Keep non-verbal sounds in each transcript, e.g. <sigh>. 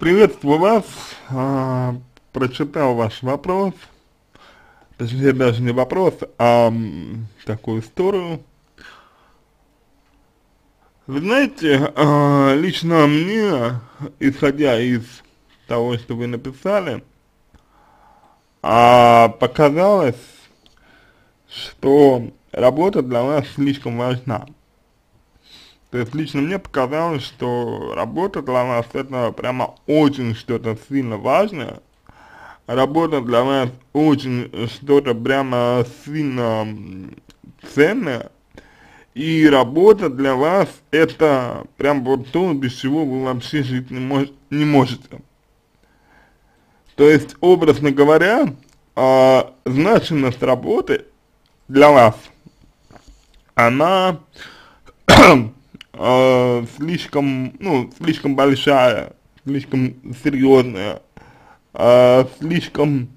Приветствую вас, а, прочитал ваш вопрос, точнее даже не вопрос, а такую историю. Вы знаете, а, лично мне, исходя из того, что вы написали, а, показалось, что работа для вас слишком важна. То есть лично мне показалось, что работа для вас это прямо очень что-то сильно важное. Работа для вас очень что-то прямо сильно ценное. И работа для вас это прям вот то, без чего вы вообще жить не, мож не можете. То есть, образно говоря, э, значимость работы для вас, она э, слишком, ну, слишком большая, слишком серьезная, э, слишком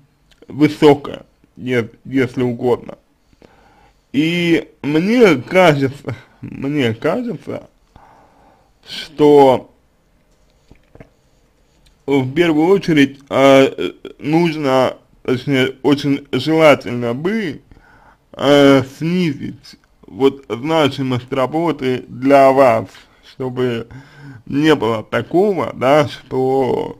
высокая, если угодно. И мне кажется, мне кажется, что в первую очередь э, нужно, точнее, очень желательно бы э, снизить вот значимость работы для вас, чтобы не было такого, да, что,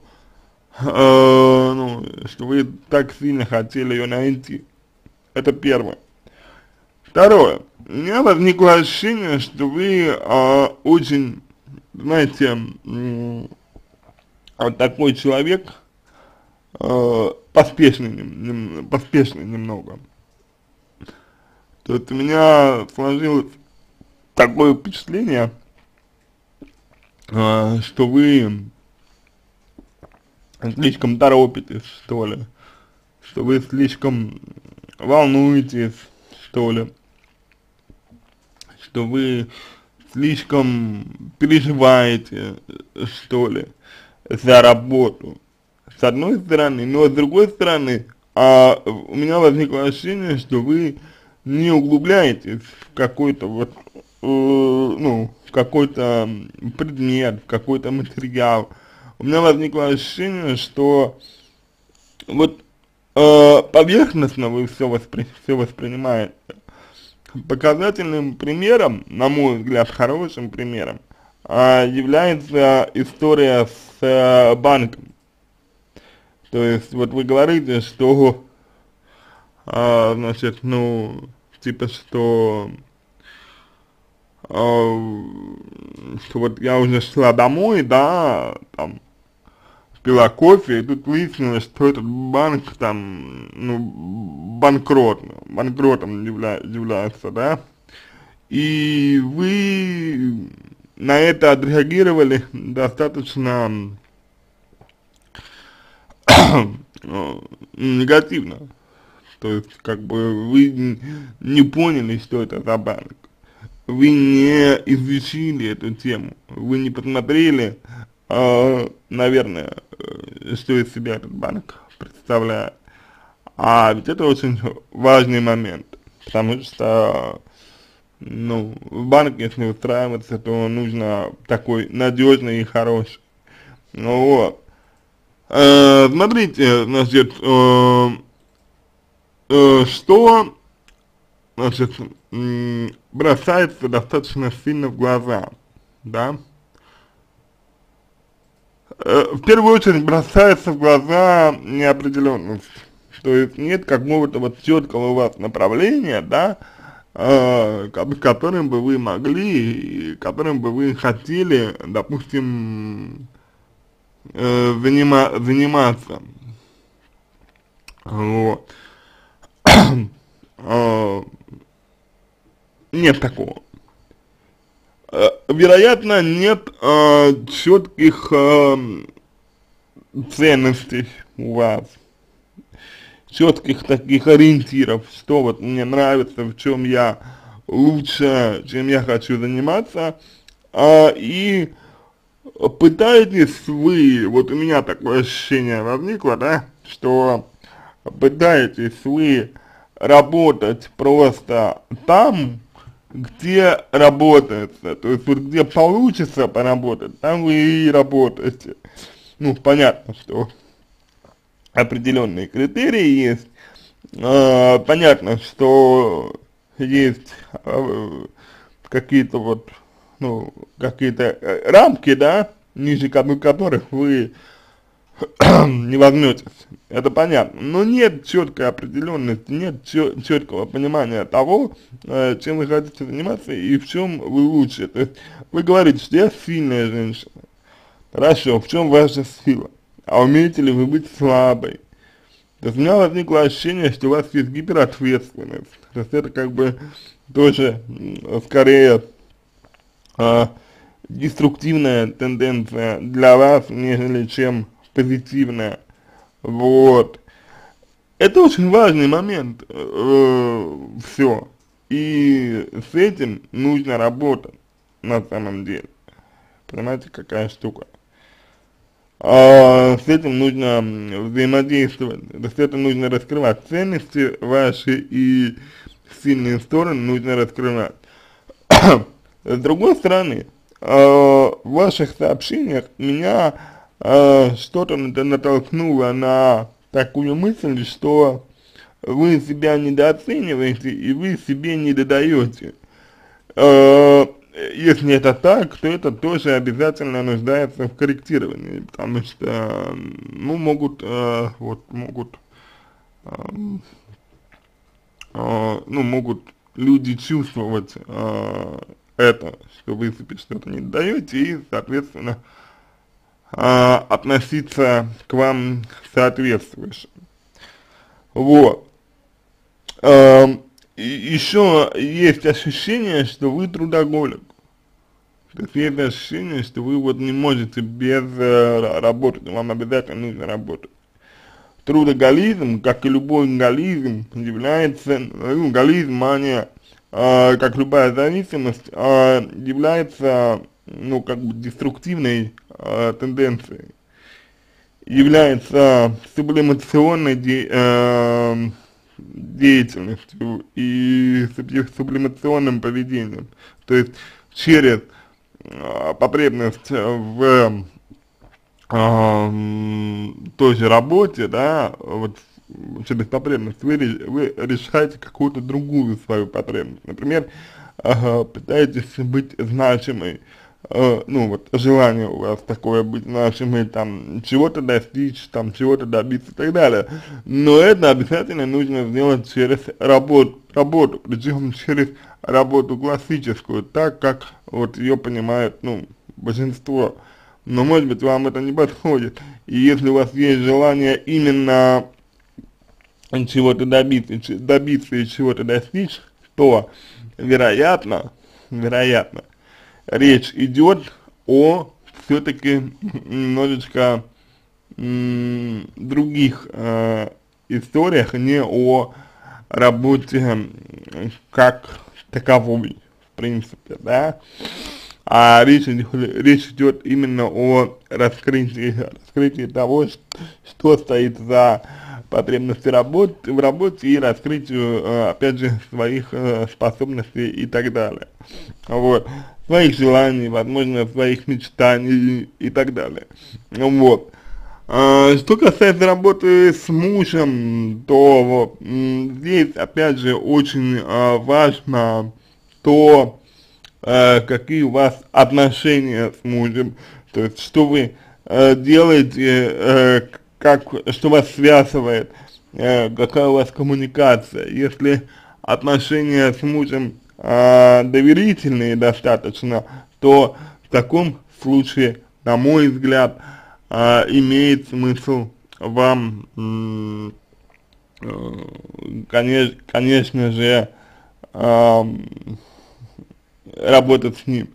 э, ну, что вы так сильно хотели ее найти. Это первое. Второе. У меня возникло ощущение, что вы э, очень, знаете, э, такой человек, э, поспешный, поспешный немного. То есть у меня сложилось такое впечатление, э, что вы слишком торопитесь, что ли, что вы слишком волнуетесь, что ли, что вы слишком переживаете, что ли, за работу, с одной стороны, но с другой стороны, а, у меня возникло ощущение, что вы не углубляетесь в какой-то вот, э, ну, в какой-то предмет, в какой-то материал. У меня возникло ощущение, что вот э, поверхностно вы все, воспри все воспринимаете. Показательным примером, на мой взгляд, хорошим примером, э, является история с э, банком. То есть, вот вы говорите, что, э, значит, ну, типа, что, э, что вот я уже шла домой, да, там, пила кофе, и тут выяснилось, что этот банк там, ну, банкрот, банкротом явля, является, да, и вы на это отреагировали достаточно <coughs> ну, негативно. То есть, как бы, вы не поняли, что это за банк. Вы не изучили эту тему. Вы не посмотрели, э, наверное, что из себя этот банк представляет. А ведь это очень важный момент. Потому что, ну, в банк, если устраиваться, то нужно такой надежный и хороший. Ну вот. Э, смотрите, значит, э, э, что значит, бросается достаточно сильно в глаза, да. Э, в первую очередь бросается в глаза неопределенность, то есть нет какого-то вот четкого у вас направления, да, э, которым бы вы могли, которым бы вы хотели, допустим, э, занима заниматься, вот. А, нет такого. Э, вероятно, нет э, четких э, ценностей у вас, четких таких ориентиров, что вот мне нравится, в чем я лучше, чем я хочу заниматься, э, и пытаетесь вы, вот у меня такое ощущение возникло, да, что пытаетесь вы работать просто там, где работается, то есть вот где получится поработать, там вы и работаете. ну, понятно, что определенные критерии есть, э, понятно, что есть э, какие-то вот, ну, какие-то э, рамки, да, ниже которых вы <clears throat> не возьметесь, это понятно, но нет четкой определенности, нет четкого понимания того, э, чем вы хотите заниматься и в чем вы лучше, то есть вы говорите, что я сильная женщина, хорошо, в чем ваша сила, а умеете ли вы быть слабой, то есть у меня возникло ощущение, что у вас есть гиперответственность, то есть это как бы тоже скорее э, деструктивная тенденция для вас, нежели чем позитивная. Вот. Это очень важный момент, э, все. И с этим нужно работать на самом деле. Понимаете, какая штука. А, с этим нужно взаимодействовать, есть это нужно раскрывать. Ценности ваши и сильные стороны нужно раскрывать. <coughs> С другой стороны, э, в ваших сообщениях меня э, что-то натолкнуло на такую мысль, что вы себя недооцениваете и вы себе не додаете. Э, если это так, то это тоже обязательно нуждается в корректировании, потому что, ну, могут, э, вот, могут, э, э, ну, могут люди чувствовать э, это, что вы себе что-то не даете, и, соответственно, э, относиться к вам соответствующе. Вот. Э, еще есть ощущение, что вы трудоголик. То есть есть ощущение, что вы вот не можете без э, работать, вам обязательно нужно работать. Трудоголизм, как и любой голизм, является, ну, голизм, мания, э, как любая зависимость, э, является, ну, как бы деструктивной э, тенденцией, является сублимационной де, э, деятельностью и сублимационным поведением, то есть через э, потребность в э, той же работе, да, вот через потребность вы, вы решаете какую-то другую свою потребность. Например, э, пытаетесь быть значимой, ну вот желание у вас такое быть значимой, там чего-то достичь, там чего-то добиться и так далее. Но это обязательно нужно сделать через работу, работу, причем через работу классическую, так как вот ее понимают, ну, большинство. Но может быть вам это не подходит. И если у вас есть желание именно чего-то добиться, добиться и чего-то достичь, то вероятно, вероятно, речь идет о все-таки немножечко других э, историях, не о работе как таковой, в принципе, да, а речь, речь идет именно о раскрытии, раскрытии того, что стоит за потребности работ, в работе и раскрытию, э, опять же, своих э, способностей и так далее. Вот. Своих желаний, возможно, своих мечтаний и так далее. Вот. А, что касается работы с мужем, то здесь, опять же, очень а, важно то, какие у вас отношения с мужем, то есть, что вы делаете, как, что вас связывает, а, какая у вас коммуникация. Если отношения с мужем а, доверительные достаточно, то в таком случае, на мой взгляд, а, имеет смысл вам, э, конечно, же, а, работать с ним.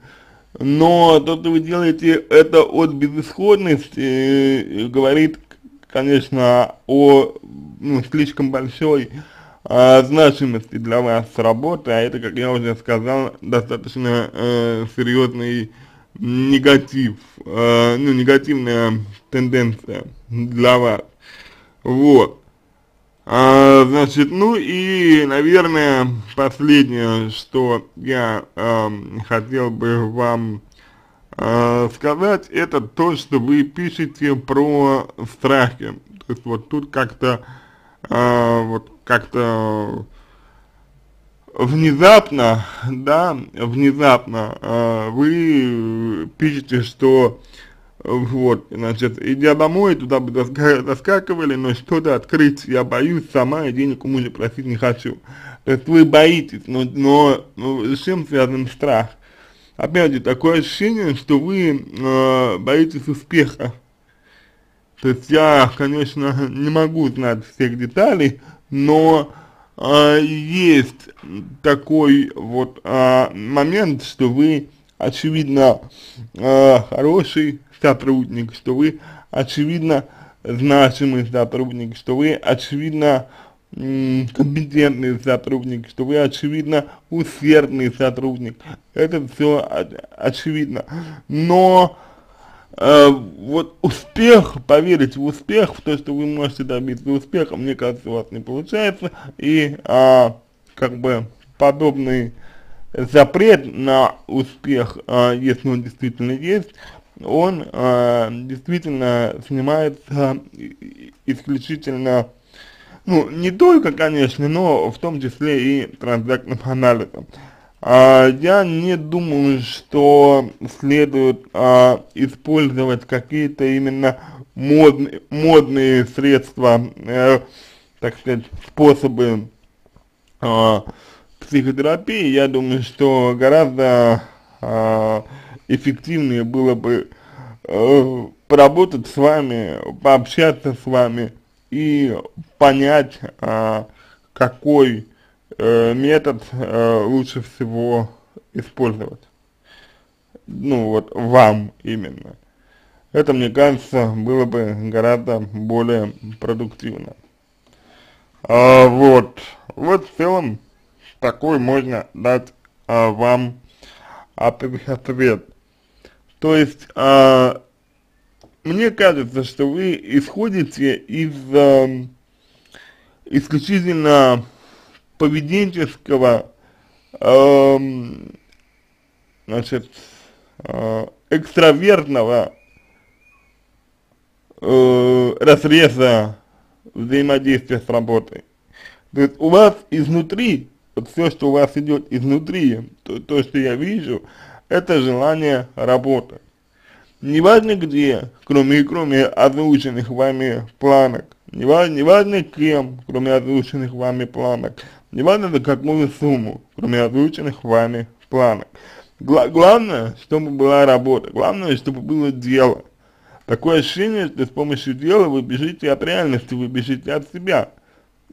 Но то, что вы делаете это от безысходности, э, говорит, конечно, о ну, слишком большой а, значимости для вас работы, а это, как я уже сказал, достаточно э, серьезный негатив, э, ну, негативная тенденция для вас. Вот. А, значит, ну и, наверное, последнее, что я э, хотел бы вам э, сказать, это то, что вы пишете про страхи. То есть вот тут как-то, э, вот как-то внезапно, да, внезапно э, вы пишете, что вот, значит, идя домой, туда бы доскакивали, но что-то открыть я боюсь сама, и денег у мужа просить не хочу. То есть вы боитесь, но, но, но с чем связан страх? Опять же, такое ощущение, что вы э, боитесь успеха. То есть я, конечно, не могу знать всех деталей, но э, есть такой вот э, момент, что вы, очевидно, э, хороший сотрудник, что вы, очевидно, значимый сотрудник, что вы, очевидно, компетентный сотрудник, что вы, очевидно, усердный сотрудник. Это все очевидно. Но э, вот успех, поверить в успех, в то, что вы можете добиться успеха, мне кажется, у вас не получается. И э, как бы подобный запрет на успех, э, если он действительно есть, он э, действительно снимается исключительно ну, не только, конечно, но в том числе и транзактным анализом. А, я не думаю, что следует а, использовать какие-то именно модные, модные средства, э, так сказать, способы а, психотерапии. Я думаю, что гораздо а, эффективнее было бы э, поработать с вами, пообщаться с вами, и понять, а, какой э, метод э, лучше всего использовать. Ну вот, вам именно. Это, мне кажется, было бы гораздо более продуктивно. А, вот, вот в целом такой можно дать а, вам ответ. То есть, а, мне кажется, что вы исходите из э, исключительно поведенческого, э, значит, э, экстравертного э, разреза взаимодействия с работой. То есть у вас изнутри, вот все, что у вас идет изнутри, то, то, что я вижу, это желание работать неважно где, кроме, кроме озвученных вами планок, неважно, неважно кем, кроме озвученных вами планок, неважно за какую сумму, кроме озвученных вами планок. Гла главное, чтобы была работа, главное, чтобы было дело. Такое ощущение, что с помощью дела вы бежите от реальности, вы бежите от себя.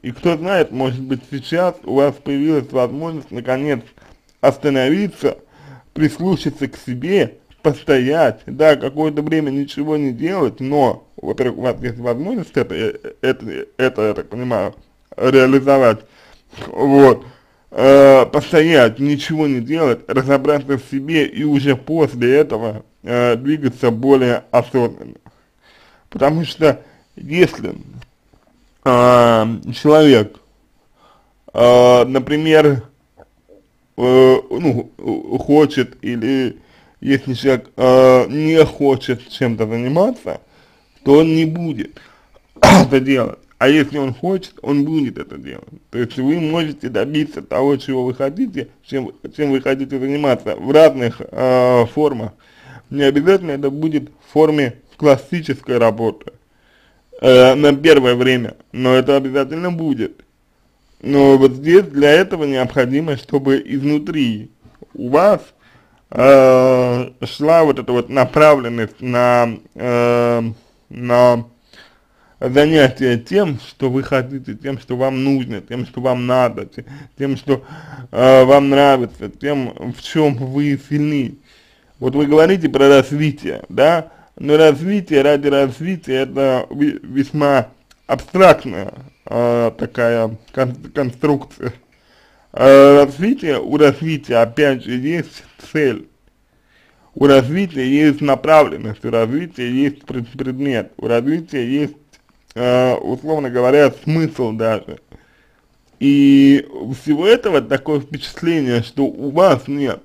И кто знает, может быть сейчас у вас появилась возможность наконец остановиться, прислушаться к себе постоять, да, какое-то время ничего не делать, но, во-первых, у вас есть возможность это, это, это, я так понимаю, реализовать, вот, э, постоять, ничего не делать, разобраться в себе и уже после этого э, двигаться более осознанно. Потому что если э, человек, э, например, э, ну, хочет или если человек э, не хочет чем-то заниматься, то он не будет это делать. А если он хочет, он будет это делать. То есть вы можете добиться того, чего вы хотите, чем, чем вы хотите заниматься в разных э, формах. Не обязательно это будет в форме классической работы э, на первое время, но это обязательно будет. Но вот здесь для этого необходимо, чтобы изнутри у вас э, шла вот эта вот направленность на, э, на занятие тем, что вы хотите, тем, что вам нужно, тем, что вам надо, тем, что э, вам нравится, тем, в чем вы сильны. Вот вы говорите про развитие, да, но развитие ради развития это весьма абстрактная э, такая кон конструкция. Э, развитие, у развития опять же есть цель. У развития есть направленность, у развития есть предмет, у развития есть, э, условно говоря, смысл даже. И всего этого такое впечатление, что у вас нет.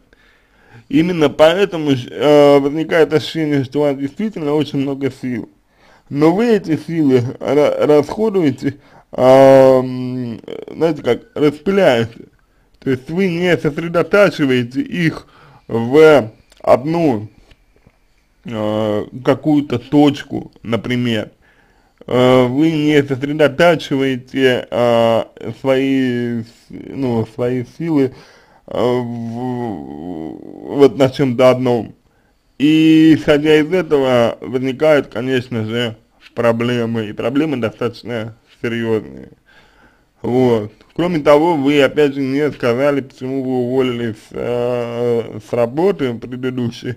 Именно поэтому э, возникает ощущение, что у вас действительно очень много сил. Но вы эти силы расходуете, э, знаете как, распыляете. То есть вы не сосредотачиваете их в одну э, какую-то точку, например. Э, вы не сосредотачиваете э, свои, ну, свои силы э, в, вот на чем-то одном. И исходя из этого возникают, конечно же, проблемы, и проблемы достаточно серьезные. Вот. Кроме того, вы опять же не сказали, почему вы уволились э, с работы предыдущей,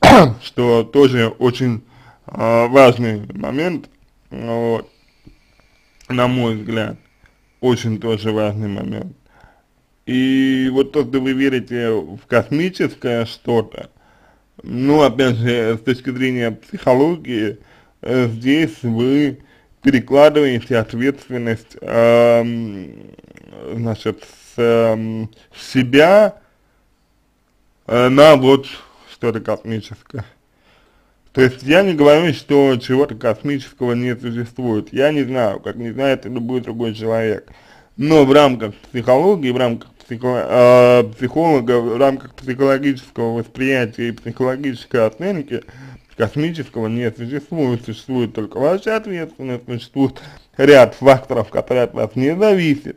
<coughs> что тоже очень э, важный момент, вот, на мой взгляд, очень тоже важный момент. И вот то, что вы верите в космическое что-то, ну, опять же, с точки зрения психологии, э, здесь вы перекладываете ответственность, э, значит, с э, себя э, на вот что-то космическое. То есть я не говорю, что чего-то космического не существует. Я не знаю, как не знает любой другой человек. Но в рамках психологии, в рамках психо, э, психолога, в рамках психологического восприятия и психологической оценки космического не существует, существует только ваша ответственность, существует ряд факторов, которые от вас не зависят,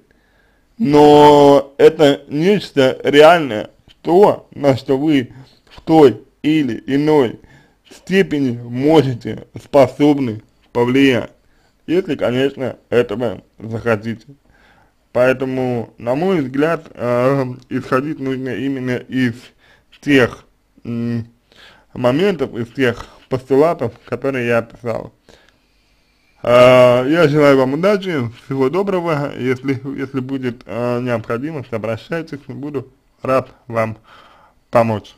но это нечто реальное, то, на что вы в той или иной степени можете, способны повлиять, если, конечно, этого захотите. Поэтому, на мой взгляд, э, исходить нужно именно из тех моментов, из тех постулатов, которые я описал. Uh, я желаю вам удачи, всего доброго, если, если будет uh, необходимость, обращайтесь, буду рад вам помочь.